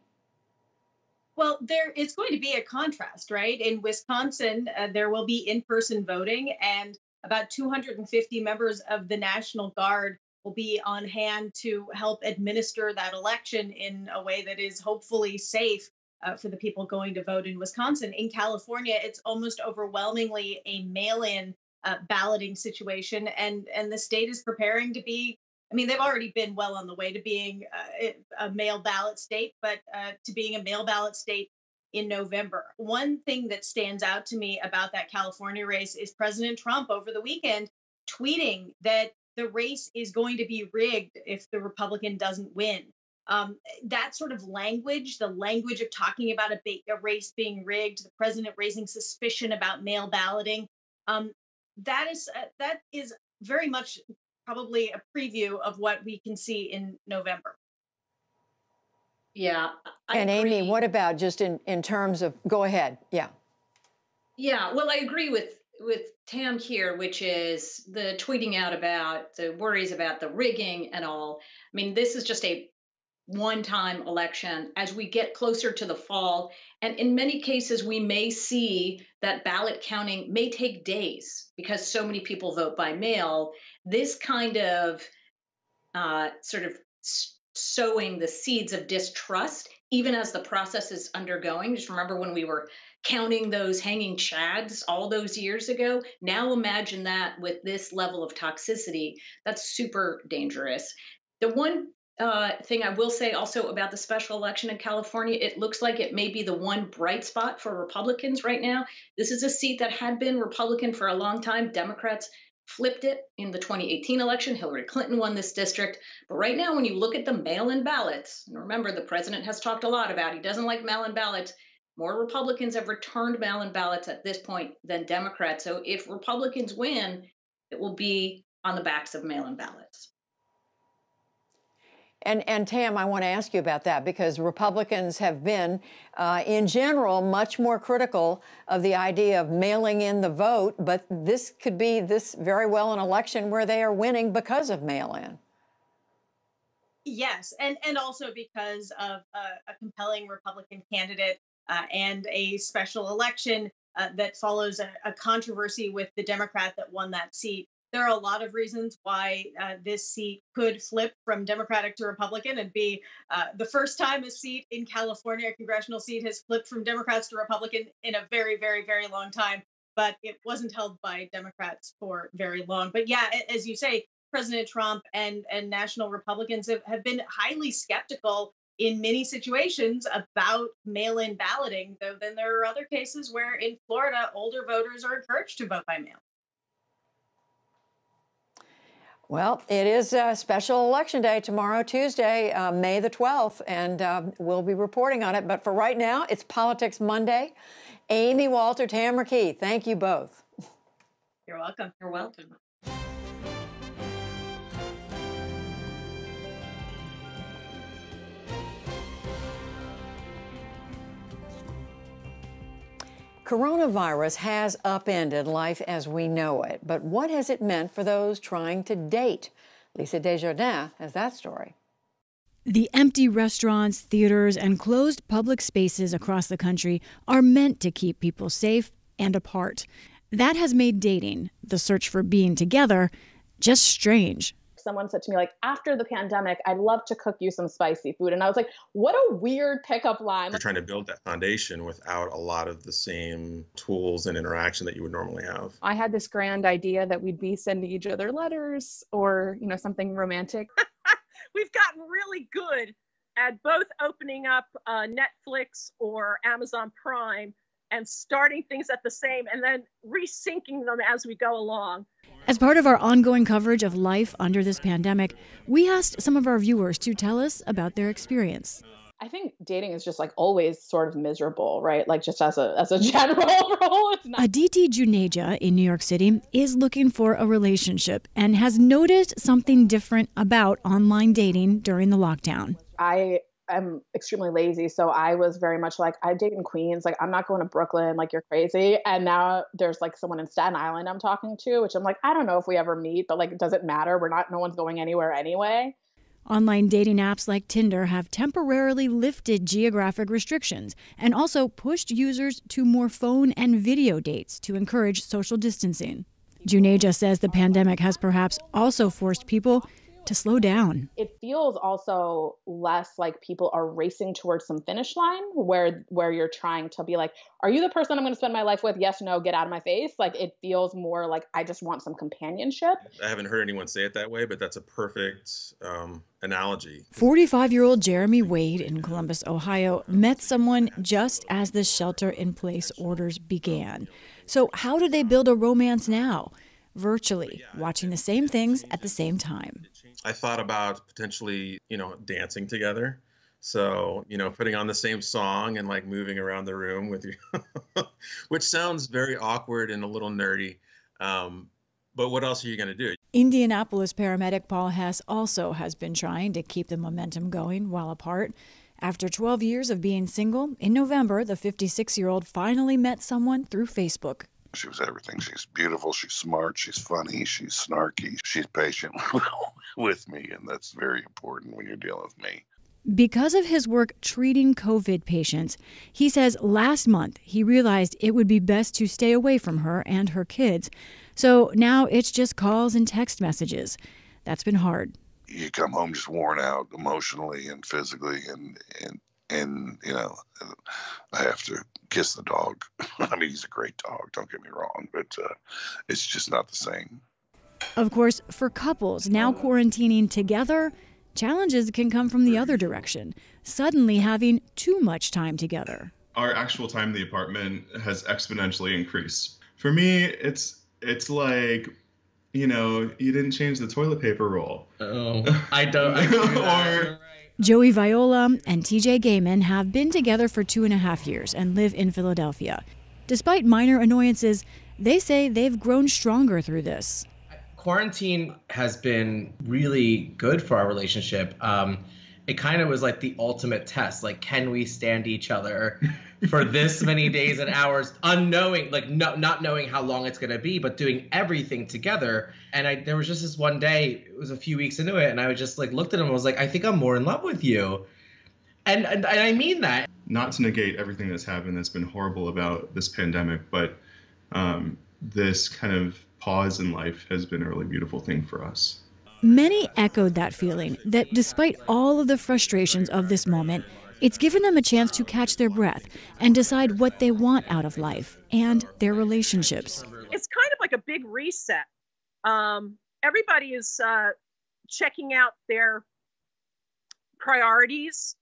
Well, there it's going to be a contrast, right? In Wisconsin, uh, there will be in-person voting, and about 250 members of the National Guard will be on hand to help administer that election in a way that is hopefully safe uh, for the people going to vote in Wisconsin. In California, it's almost overwhelmingly a mail-in uh, balloting situation, and and the state is preparing to be I mean, they've already been well on the way to being uh, a mail ballot state, but uh, to being a mail ballot state in November. One thing that stands out to me about that California race is President Trump over the weekend tweeting that the race is going to be rigged if the Republican doesn't win. Um, that sort of language, the language of talking about a, ba- a, race being rigged, the president raising suspicion about mail balloting, um, that is uh, that is very much probably a preview of what we can see in November. Yeah. I and agree. Amy, what about just in, in terms of go ahead? Yeah. Yeah, well, I agree with with Tam here, which is the tweeting out about the worries about the rigging and all. I mean, this is just a one time election. As we get closer to the fall, and in many cases, we may see that ballot counting may take days because so many people vote by mail. This kind of uh, sort of sowing the seeds of distrust even as the process is undergoing. Just remember when we were counting those hanging chads all those years ago. Now imagine that with this level of toxicity. That's super dangerous. The one uh, thing I will say also about the special election in California, it looks like it may be the one bright spot for Republicans right now. This is a seat that had been Republican for a long time. Democrats flipped it in the 2018 election. Hillary Clinton won this district. But right now, when you look at the mail in ballots, and remember, the president has talked a lot about he doesn't like mail in ballots. More Republicans have returned mail in ballots at this point than Democrats. So if Republicans win, it will be on the backs of mail in ballots. And, and Tam, I want to ask you about that because Republicans have been, uh, in general, much more critical of the idea of mailing in the vote. But this could be this very well an election where they are winning because of mail in. Yes, and and also because of a, a compelling Republican candidate uh, and a special election uh, that follows a, a controversy with the Democrat that won that seat there are a lot of reasons why uh, this seat could flip from Democratic to Republican and be uh, the first time a seat in California, a congressional seat, has flipped from Democrats to Republican in a very, very, very long time. But it wasn't held by Democrats for very long. But yeah, as you say, President Trump and, and national Republicans have, have been highly skeptical in many situations about mail in balloting, though then there are other cases where in Florida, older voters are encouraged to vote by mail. Well, it is a special election day tomorrow, Tuesday, uh, May the 12th, and uh, we'll be reporting on it. But for right now, it's Politics Monday. Amy Walter, Tamara Keith, thank you both. You're welcome. You're welcome. Coronavirus has upended life as we know it, but what has it meant for those trying to date? Lisa Desjardins has that story. The empty restaurants, theaters, and closed public spaces across the country are meant to keep people safe and apart. That has made dating, the search for being together, just strange someone said to me like after the pandemic i'd love to cook you some spicy food. And i was like what a weird pickup line. You're trying to build that foundation without a lot of the same tools and interaction that you would normally have. I had this grand idea that we'd be sending each other letters or you know something romantic. We've gotten really good at both opening up uh, netflix or amazon prime and starting things at the same and then resyncing them as we go along as part of our ongoing coverage of life under this pandemic, we asked some of our viewers to tell us about their experience. I think dating is just like always sort of miserable, right? Like just as a as a general rule. Not- Aditi Juneja in New York City is looking for a relationship and has noticed something different about online dating during the lockdown. I I'm extremely lazy. So I was very much like, I date in Queens. Like, I'm not going to Brooklyn. Like, you're crazy. And now there's like someone in Staten Island I'm talking to, which I'm like, I don't know if we ever meet, but like, does it matter? We're not, no one's going anywhere anyway. Online dating apps like Tinder have temporarily lifted geographic restrictions and also pushed users to more phone and video dates to encourage social distancing. Juneja says the pandemic has perhaps also forced people to slow down. It feels also less like people are racing towards some finish line where where you're trying to be like, are you the person I'm going to spend my life with? Yes, no, get out of my face. Like it feels more like I just want some companionship. I haven't heard anyone say it that way, but that's a perfect um, analogy. 45 year old Jeremy Wade in Columbus, Ohio, met someone just as the shelter in place orders began. So, how do they build a romance now? Virtually, watching the same things at the same time. I thought about potentially, you know, dancing together. So, you know, putting on the same song and like moving around the room with you, which sounds very awkward and a little nerdy. Um, but what else are you going to do? Indianapolis paramedic Paul Hess also has been trying to keep the momentum going while apart. After 12 years of being single, in November, the 56 year old finally met someone through Facebook. She was everything. She's beautiful. She's smart. She's funny. She's snarky. She's patient with me. And that's very important when you're dealing with me. Because of his work treating COVID patients, he says last month he realized it would be best to stay away from her and her kids. So now it's just calls and text messages. That's been hard. You come home just worn out emotionally and physically, and, and and you know, I have to kiss the dog. I mean, he's a great dog. Don't get me wrong, but uh, it's just not the same. Of course, for couples now quarantining together, challenges can come from the other direction, suddenly having too much time together. Our actual time in the apartment has exponentially increased. For me, it's it's like you know, you didn't change the toilet paper roll. Oh, I don't. I do or Joey Viola and TJ Gaiman have been together for two and a half years and live in Philadelphia. Despite minor annoyances, they say they've grown stronger through this. quarantine has been really good for our relationship. Um, it kind of was like the ultimate test. Like, can we stand each other for this many days and hours, unknowing, like, no, not knowing how long it's going to be, but doing everything together. And I, there was just this one day, it was a few weeks into it, and I was just like, looked at him, and was like, I think I'm more in love with you. And, and, and I mean that. not to negate everything that's happened that's been horrible about this pandemic, but um, this kind of pause in life has been a really beautiful thing for us. Many echoed that feeling that despite all of the frustrations of this moment, it's given them a chance to catch their breath and decide what they want out of life and their relationships. It's kind of like a big reset. Um, everybody is uh, checking out their priorities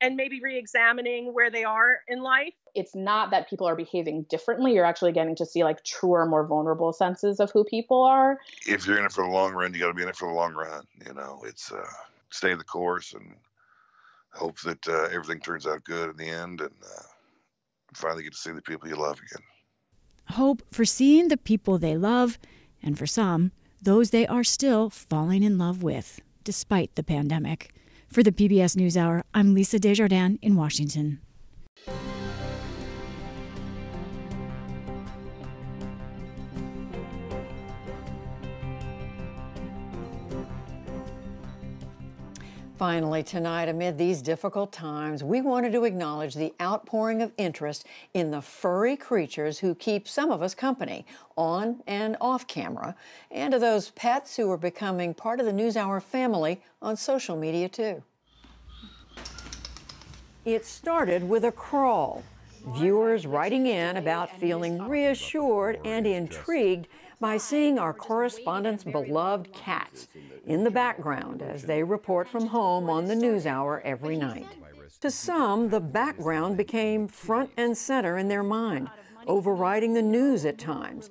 and maybe re-examining where they are in life. It's not that people are behaving differently. You're actually getting to see like truer, more vulnerable senses of who people are. If you're in it for the long run, you got to be in it for the long run. You know, it's uh, stay the course and hope that uh, everything turns out good in the end, and uh, finally get to see the people you love again. Hope for seeing the people they love, and for some, those they are still falling in love with, despite the pandemic. For the PBS NewsHour, I'm Lisa Desjardins in Washington. Finally, tonight, amid these difficult times, we wanted to acknowledge the outpouring of interest in the furry creatures who keep some of us company, on and off camera, and to those pets who are becoming part of the NewsHour family on social media, too. It started with a crawl. Viewers writing in about feeling reassured and intrigued by seeing our correspondents' beloved cats in the background as they report from home on the NewsHour every night. To some, the background became front and center in their mind, overriding the news at times.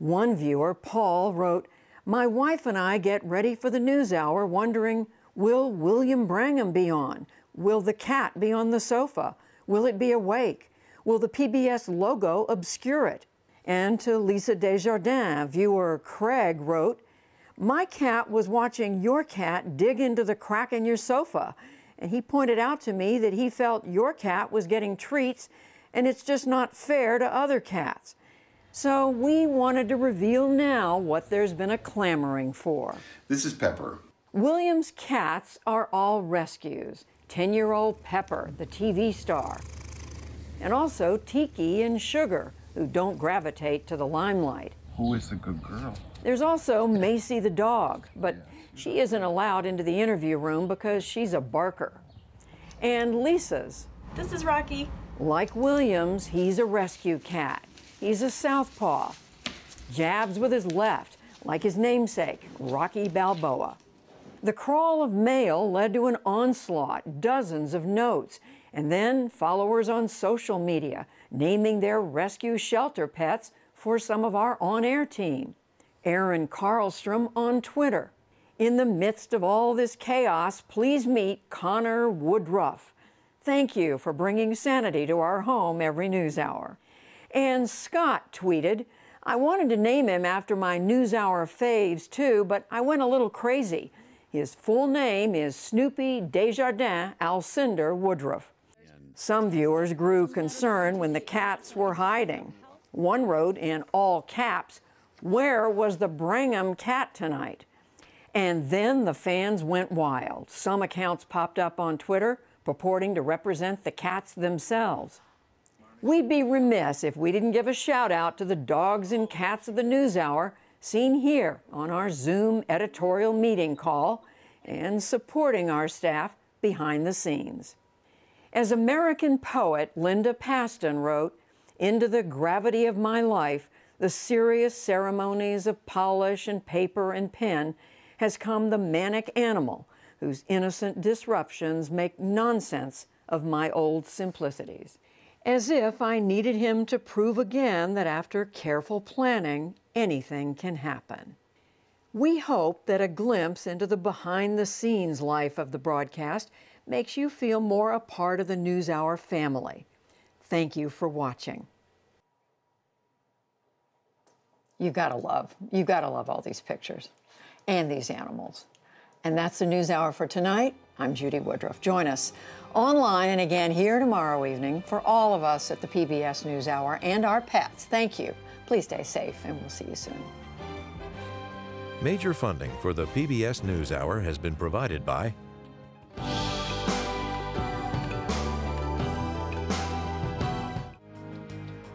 One viewer, Paul, wrote, My wife and I get ready for the NewsHour wondering, will William Brangham be on? Will the cat be on the sofa? Will it be awake? Will the PBS logo obscure it? And to Lisa Desjardins, viewer Craig wrote, My cat was watching your cat dig into the crack in your sofa, and he pointed out to me that he felt your cat was getting treats, and it's just not fair to other cats. So we wanted to reveal now what there's been a clamoring for. This is Pepper. William's cats are all rescues. 10 year old Pepper, the TV star, and also Tiki and Sugar, who don't gravitate to the limelight. Who is the good girl? There's also Macy the dog, but she isn't allowed into the interview room because she's a barker. And Lisa's. This is Rocky. Like Williams, he's a rescue cat. He's a southpaw. Jabs with his left, like his namesake, Rocky Balboa. The crawl of mail led to an onslaught, dozens of notes, and then followers on social media naming their rescue shelter pets for some of our on air team. Aaron Carlstrom on Twitter. In the midst of all this chaos, please meet Connor Woodruff. Thank you for bringing sanity to our home every news hour. And Scott tweeted, I wanted to name him after my NewsHour faves too, but I went a little crazy. His full name is Snoopy Desjardins Alcindor Woodruff. Some viewers grew concerned when the cats were hiding. One wrote in all caps, Where was the Brangham cat tonight? And then the fans went wild. Some accounts popped up on Twitter purporting to represent the cats themselves. We'd be remiss if we didn't give a shout out to the dogs and cats of the NewsHour seen here on our Zoom editorial meeting call and supporting our staff behind the scenes. As American poet Linda Pastan wrote, Into the gravity of my life, the serious ceremonies of polish and paper and pen, has come the manic animal whose innocent disruptions make nonsense of my old simplicities. As if I needed him to prove again that after careful planning, anything can happen. We hope that a glimpse into the behind the scenes life of the broadcast makes you feel more a part of the NewsHour family. Thank you for watching. You gotta love, you gotta love all these pictures and these animals. And that's the NewsHour for tonight. I'm Judy Woodruff. Join us online and again here tomorrow evening for all of us at the PBS NewsHour and our pets. Thank you. Please stay safe, and we'll see you soon. Major funding for the PBS NewsHour has been provided by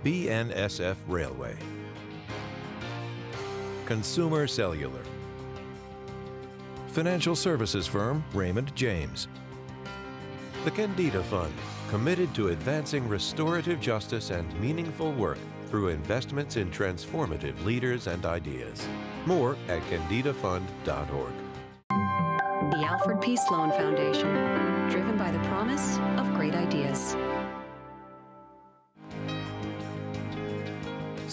BNSF Railway, Consumer Cellular, Financial services firm Raymond James, the Kendeda Fund, committed to advancing restorative justice and meaningful work through investments in transformative leaders and ideas. More at kendedafund.org. The Alfred P. Sloan Foundation, driven by the promise of great ideas.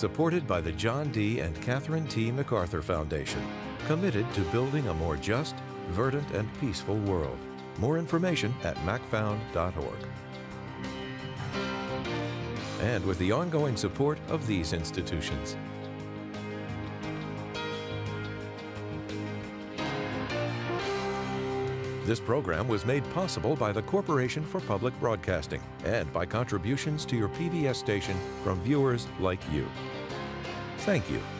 Supported by the John D. and Catherine T. MacArthur Foundation, committed to building a more just, verdant, and peaceful world. More information at macfound.org. And with the ongoing support of these institutions. This program was made possible by the Corporation for Public Broadcasting and by contributions to your PBS station from viewers like you. Thank you.